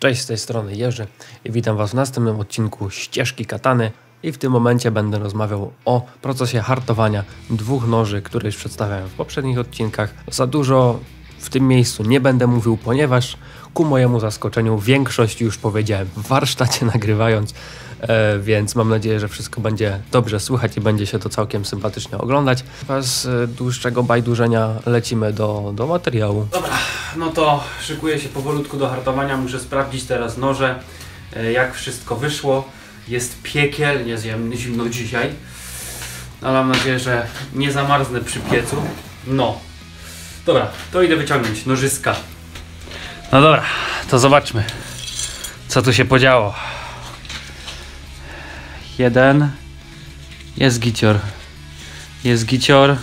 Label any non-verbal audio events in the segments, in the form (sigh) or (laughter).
Cześć, z tej strony Jerzy i witam Was w następnym odcinku Ścieżki Katany i w tym momencie będę rozmawiał o procesie hartowania dwóch noży, które już przedstawiałem w poprzednich odcinkach. Za dużo w tym miejscu nie będę mówił, ponieważ ku mojemu zaskoczeniu większość już powiedziałem w warsztacie (laughs) nagrywając, więc mam nadzieję, że wszystko będzie dobrze słychać i będzie się to całkiem sympatycznie oglądać. Bez e, dłuższego bajdurzenia lecimy do, do materiału. Dobra, no to szykuję się powolutku do hartowania. Muszę sprawdzić teraz noże, e, jak wszystko wyszło. Jest piekielnie zjem- zimno dzisiaj. Ale mam nadzieję, że nie zamarznę przy piecu. No. Dobra, to idę wyciągnąć nożyska. No dobra, to zobaczmy, co tu się podziało. Jeden. Jest gicior. Jest gicior.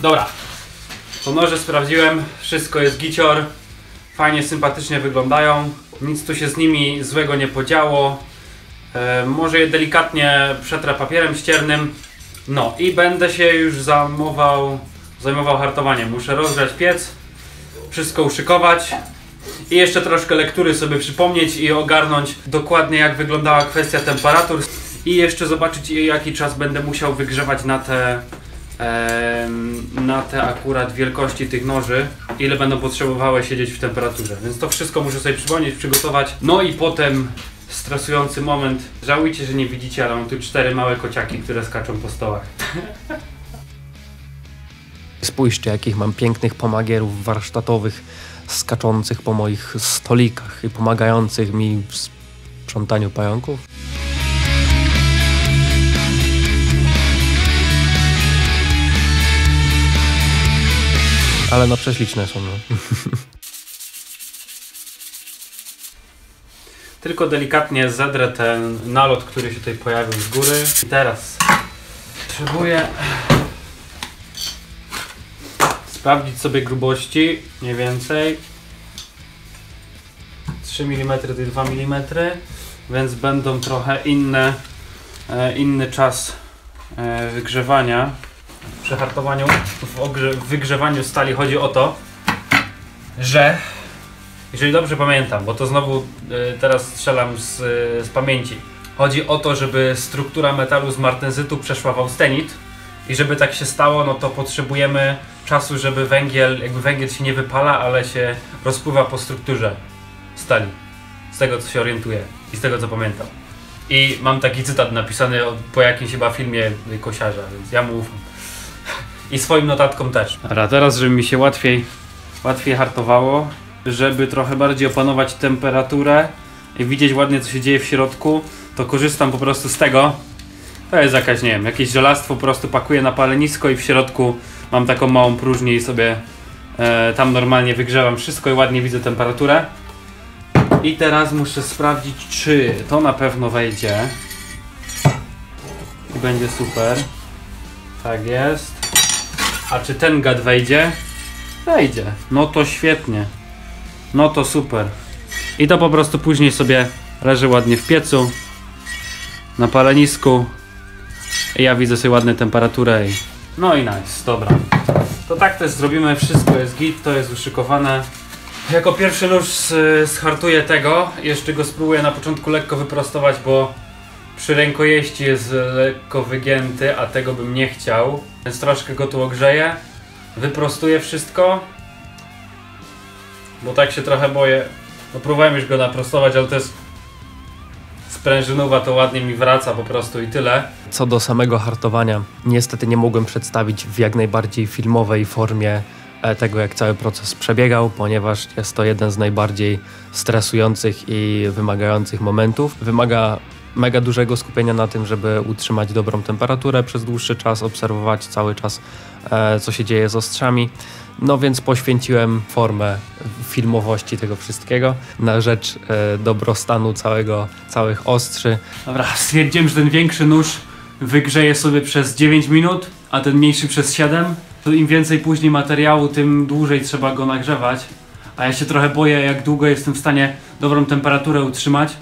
Dobra, to noże sprawdziłem, wszystko jest gicior, fajnie, sympatycznie wyglądają, nic tu się z nimi złego nie podziało, e, może je delikatnie przetrę papierem ściernym, no i będę się już zajmował, zajmował hartowaniem, muszę rozgrzać piec, wszystko uszykować i jeszcze troszkę lektury sobie przypomnieć i ogarnąć dokładnie jak wyglądała kwestia temperatur i jeszcze zobaczyć jaki czas będę musiał wygrzewać na te na te akurat wielkości tych noży, ile będą potrzebowały siedzieć w temperaturze. Więc to wszystko muszę sobie przypomnieć, przygotować. No i potem stresujący moment. Żałujcie, że nie widzicie, ale mam tu cztery małe kociaki, które skaczą po stołach. (laughs) Spójrzcie, jakich mam pięknych pomagierów warsztatowych skaczących po moich stolikach i pomagających mi w sprzątaniu pająków. Ale no prześliczne są. No. (laughs) Tylko delikatnie zedrę ten nalot, który się tutaj pojawił z góry. I teraz potrzebuję sprawdzić sobie grubości, mniej więcej. 3 mm to 2 mm, więc będą trochę inne, e, inny czas e, wygrzewania. Przy hartowaniu, w, w wygrzewaniu stali chodzi o to, że jeżeli dobrze pamiętam, bo to znowu y, teraz strzelam z, y, z pamięci. Chodzi o to, żeby struktura metalu z martenzytu przeszła w austenit i żeby tak się stało, no to potrzebujemy czasu, żeby węgiel, jakby węgiel się nie wypala, ale się rozpływa po strukturze stali. Z tego co się orientuję i z tego co pamiętam. I mam taki cytat napisany po jakimś chyba filmie kosiarza, więc ja mu ufam. (laughs) I swoim notatkom też. Dobra, teraz, żeby mi się łatwiej, łatwiej hartowało, żeby trochę bardziej opanować temperaturę i widzieć ładnie co się dzieje w środku, to korzystam po prostu z tego. To jest jakaś, nie wiem, jakieś żelastwo po prostu pakuję na palenisko i w środku mam taką małą próżnię i sobie e, tam normalnie wygrzewam wszystko i ładnie widzę temperaturę. I teraz muszę sprawdzić, czy to na pewno wejdzie. I będzie super. Tak jest. A czy ten gad wejdzie? Wejdzie. No to świetnie. No to super. I to po prostu później sobie leży ładnie w piecu. Na palenisku. I ja widzę sobie ładną temperaturę i... No i nice, dobra. To tak też zrobimy, wszystko jest git, to jest uszykowane. Jako pierwszy nóż z- zhartuję tego. Jeszcze go spróbuję na początku lekko wyprostować, bo przy rękojeści jest lekko wygięty, a tego bym nie chciał. Więc troszkę go tu ogrzeję. Wyprostuję wszystko. Bo tak się trochę boję. No próbowałem już go naprostować, ale to jest sprężynowa, to ładnie mi wraca po prostu i tyle. Co do samego hartowania, niestety nie mogłem przedstawić w jak najbardziej filmowej formie e, tego, jak cały proces przebiegał, ponieważ jest to jeden z najbardziej stresujących i wymagających momentów. Wymaga mega dużego skupienia na tym, żeby utrzymać dobrą temperaturę przez dłuższy czas, obserwować cały czas, e, co się dzieje z ostrzami. No więc poświęciłem formę filmowości tego wszystkiego na rzecz e, dobrostanu całego, całych ostrzy. Dobra, (laughs) stwierdziłem, że ten większy nóż wygrzeje sobie przez 9 minut, a ten mniejszy przez 7. To im więcej później materiału, tym dłużej trzeba go nagrzewać. A ja się trochę boję, jak długo jestem w stanie dobrą temperaturę utrzymać.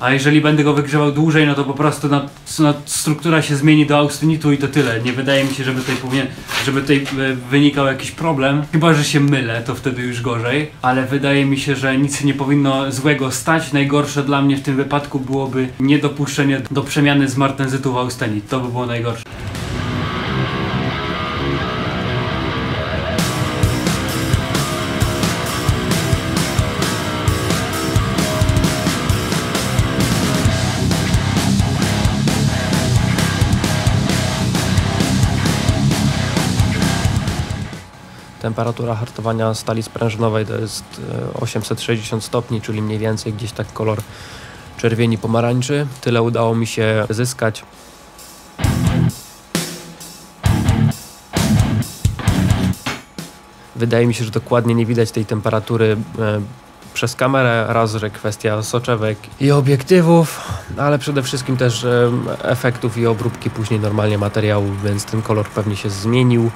A jeżeli będę go wygrzewał dłużej, no to po prostu no, no, struktura się zmieni do austenitu i to tyle. Nie wydaje mi się, żeby tutaj powinien, żeby tutaj e, wynikał jakiś problem. Chyba, że się mylę, to wtedy już gorzej. Ale wydaje mi się, że nic nie powinno złego stać. Najgorsze dla mnie w tym wypadku byłoby niedopuszczenie do przemiany z martenzytu w austenit. To by było najgorsze. Temperatura hartowania stali sprężynowej to jest e, 860 stopni, czyli mniej więcej gdzieś tak kolor czerwieni pomarańczy. Tyle udało mi się zyskać. Wydaje mi się, że dokładnie nie widać tej temperatury e, przez kamerę. Raz, że kwestia soczewek i obiektywów, ale przede wszystkim też e, efektów i obróbki później normalnie materiału, więc ten kolor pewnie się zmienił,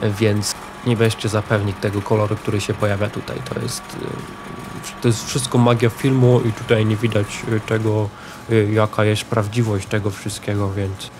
e, więc nie weźcie za pewnik tego koloru, który się pojawia tutaj. To jest, e, to jest wszystko magia filmu i tutaj nie widać e, tego, e, jaka jest prawdziwość tego wszystkiego, więc...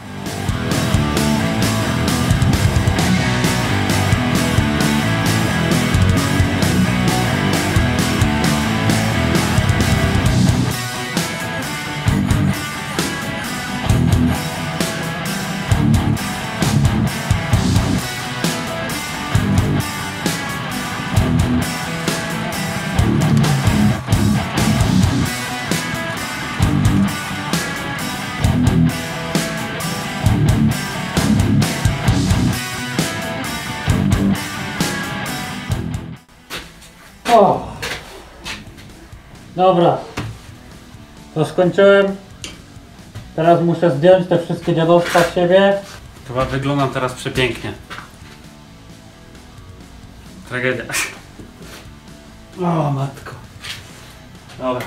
Dobra. To skończyłem. Teraz muszę zdjąć te wszystkie dziadowska z siebie. Chyba wyglądam teraz przepięknie. Tragedia. O matko. Dobra.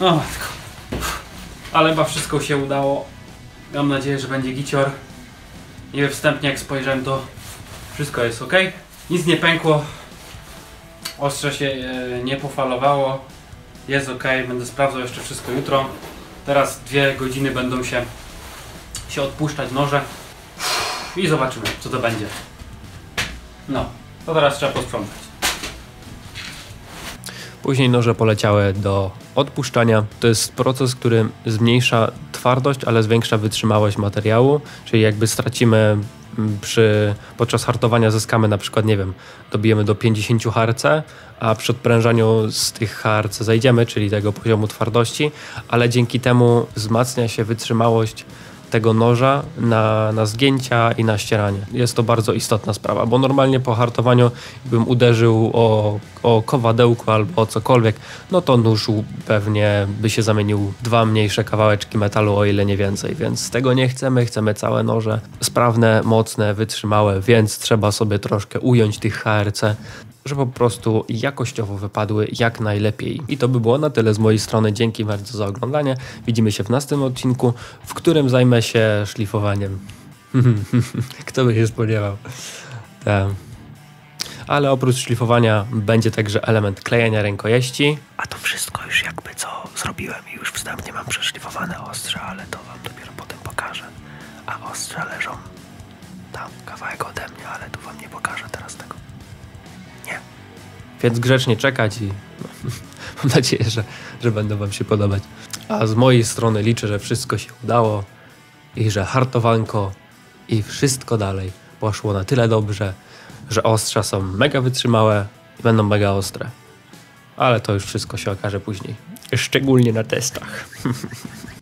O matko. Ale chyba wszystko się udało. Mam nadzieję, że będzie gicior. Nie wstępnie jak spojrzałem to wszystko jest ok. Nic nie pękło. Ostrze się e, nie pofalowało. Jest ok. Będę sprawdzał jeszcze wszystko jutro. Teraz dwie godziny będą się, się odpuszczać noże. I zobaczymy co to będzie. No, to teraz trzeba posprzątać. Później noże poleciały do odpuszczania. To jest proces, który zmniejsza twardość, ale zwiększa wytrzymałość materiału, czyli jakby stracimy przy, podczas hartowania zyskamy na przykład, nie wiem, dobijemy do 50 HRC, a przy odprężaniu z tych HRC zejdziemy, czyli tego poziomu twardości, ale dzięki temu wzmacnia się wytrzymałość tego noża na, na zgięcia i na ścieranie. Jest to bardzo istotna sprawa, bo normalnie po hartowaniu bym uderzył o, o kowadełko albo o cokolwiek, no to nóż pewnie by się zamienił dwa mniejsze kawałeczki metalu, o ile nie więcej, więc tego nie chcemy, chcemy całe noże sprawne, mocne, wytrzymałe, więc trzeba sobie troszkę ująć tych HRC, żeby po prostu jakościowo wypadły jak najlepiej. I to by było na tyle z mojej strony. Dzięki bardzo za oglądanie. Widzimy się w następnym odcinku, w którym zajmę się szlifowaniem. (laughs) Kto by się spodziewał? Tak. Ale oprócz szlifowania będzie także element klejenia rękojeści. A to wszystko już jakby co zrobiłem i już wstępnie mam przeszlifowane ostrze, ale to wam dopiero potem pokażę. A ostrza leżą tam kawałek ode mnie, ale tu wam nie pokażę teraz tego. Nie. Więc grzecznie czekać i (laughs) mam nadzieję, że, że będą wam się podobać. A z mojej strony liczę, że wszystko się udało i że hartowanko i wszystko dalej poszło na tyle dobrze, że ostrza są mega wytrzymałe i będą mega ostre. Ale to już wszystko się okaże później. Szczególnie na testach. (laughs)